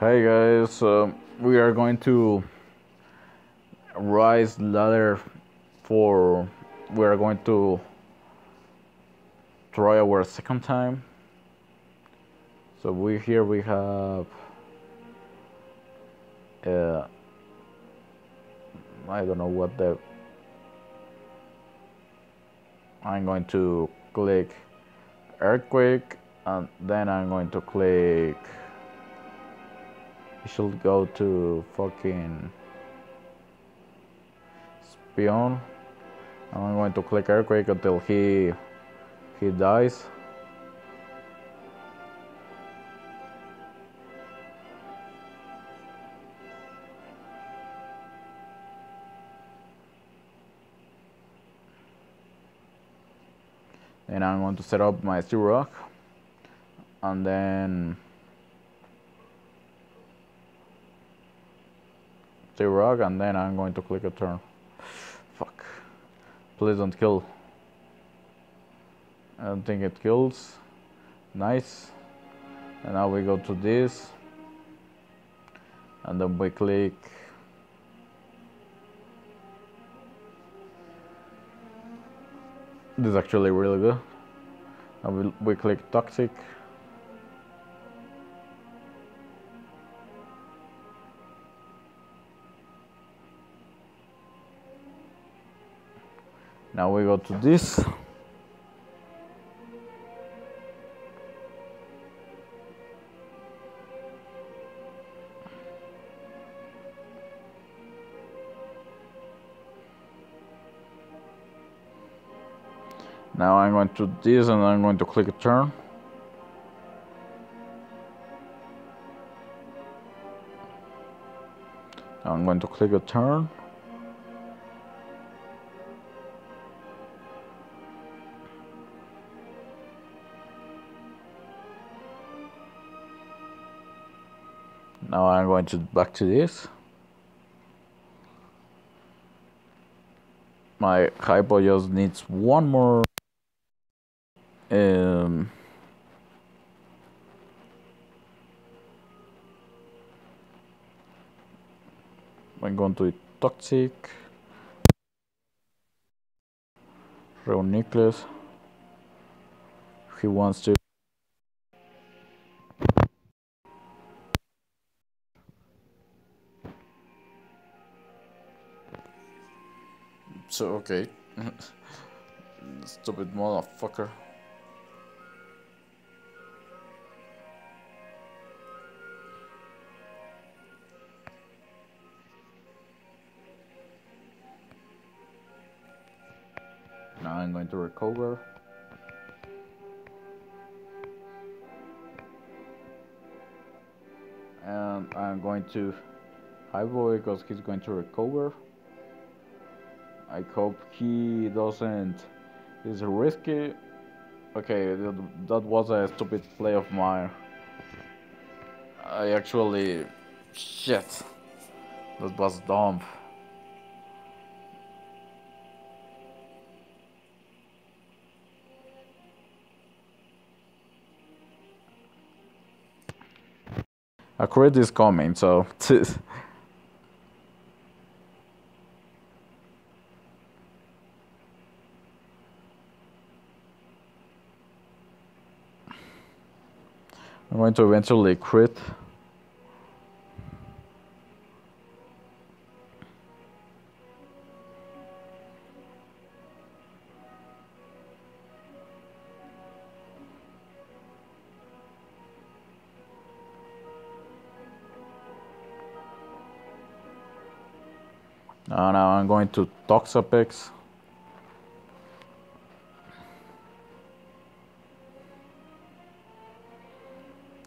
Hi guys, um, we are going to rise ladder for we are going to try our second time. So we here we have uh, I don't know what the I'm going to click earthquake and then I'm going to click should go to fucking Spion. I'm going to click earthquake until he he dies. Then I'm going to set up my Stealth Rock and then Stealth Rock and then I'm going to click a turn. Fuck. Please don't kill. I don't think it kills. Nice. And now we go to this. And then we click This is actually really good. Now we, we click toxic. Now we go to this. Now I'm going to this and I'm going to click a turn. I'm going to click a turn. Now I'm going to back to this. My hypo just needs one more um, I'm going to toxic Reuniclus he wants to so okay stupid motherfucker Now I'm going to recover. And I'm going to boy because he's going to recover. I hope he doesn't is risky. Okay, that, was a stupid play of mine. I actually shit. That was dumb. A crit is coming, so. I'm going to eventually crit. Uh, now I'm going to Toxapex.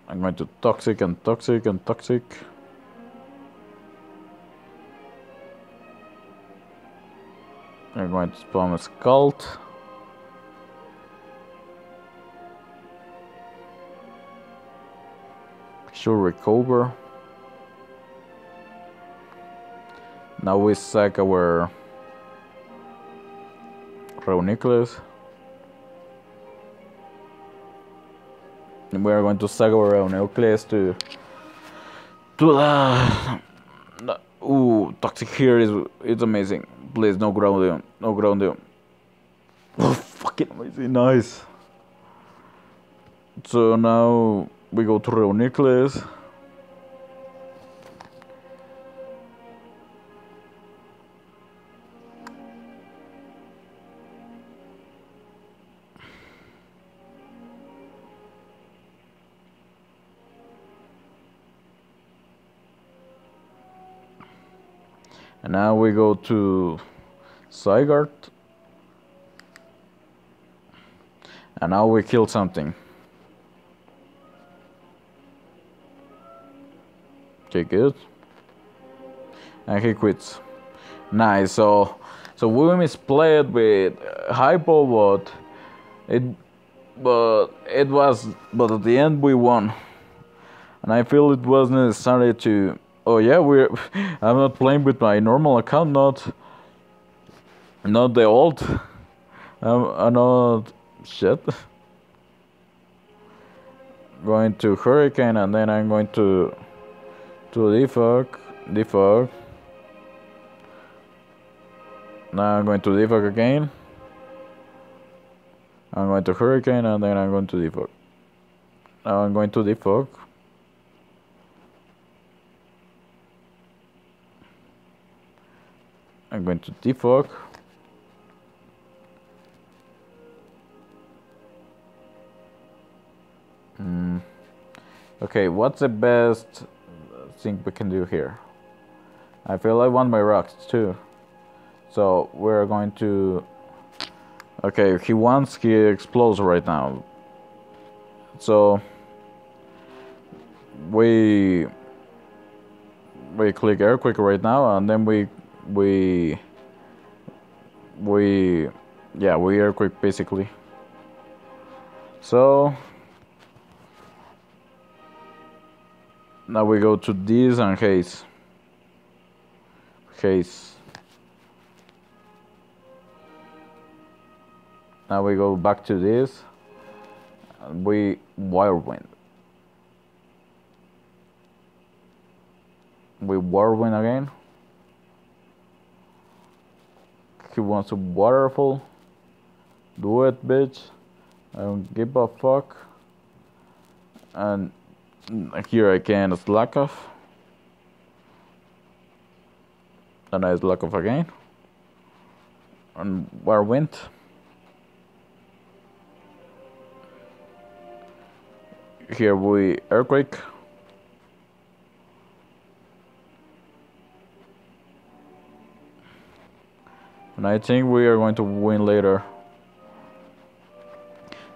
I'm going to Toxic and Toxic and Toxic. I'm going to spawn a Scald. Should recover. Now we sack our Reuniclus. We are going to our Reuniclus to to the. Ooh, toxic here is it's amazing. Please, no ground no ground Oh, fucking amazing, nice. So now we go to Reuniclus. And now we go to Zygarde. And now we kill something. Okay, good. And he quits. Nice. So, so we misplayed with Hypo, but it, but it was, but at the end we won. And I feel it was necessary to Oh yeah, we're. I'm not playing with my normal account, not. Not the old. I'm, I'm not. Shit. Going to Hurricane and then I'm going to. To defog. Defog. Now I'm going to defog again. I'm going to Hurricane and then I'm going to defog. Now I'm going to defog. I'm going to defog. Mm. Okay, what's the best thing we can do here? I feel I want my rocks too. So we're going to... Okay, he wants, he explodes right now. So... We... We click Earthquake right now and then we we we yeah we are quick basically. So now we go to this and haze haze now we go back to this and we whirlwind we whirlwind again he wants a waterfall. Do it, bitch. I don't give a fuck. And here I can slack off. And I slack off again. And whirlwind? Here we earthquake. And I think we are going to win later.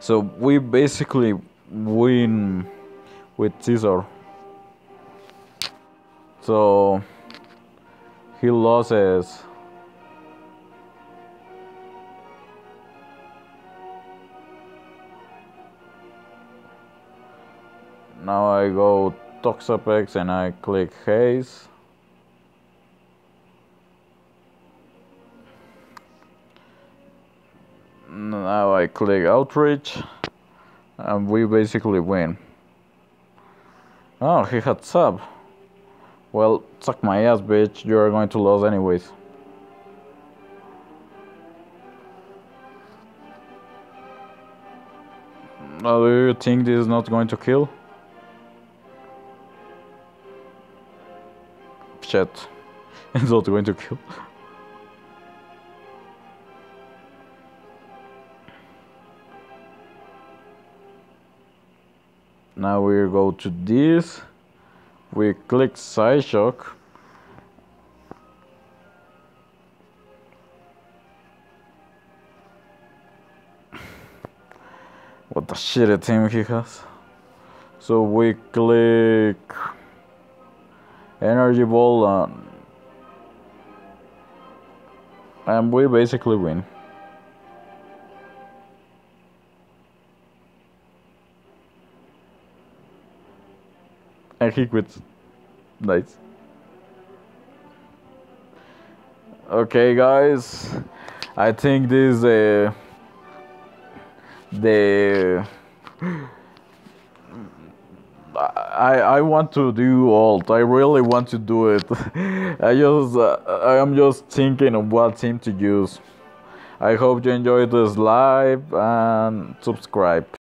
So we basically win with Caesar. So he loses. Now I go Toxapex and I click Haze. Now I click outreach and we basically win. Oh he had sub. Well suck my ass bitch. You are going to lose anyways. Oh, do you think this is not going to kill? Shit. It's not going to kill now we go to this. We click Psyshock. What the shitty team he has. So we click energy ball and we basically win and he quits. Nice. Okay, guys. I think this uh, the I I want to do alt. I really want to do it. I just uh, I am just thinking of what team to use. I hope you enjoyed this live and subscribe.